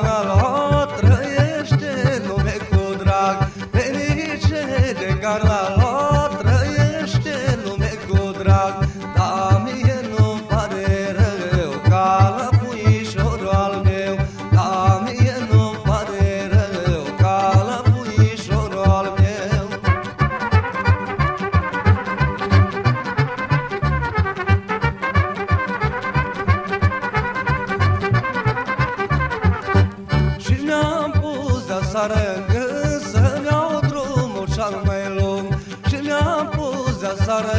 garla, trăiește lume cu drag, ferice de garla. sară să-mi iau drumul cel mai lung. Și mi-am pus de sară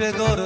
llegó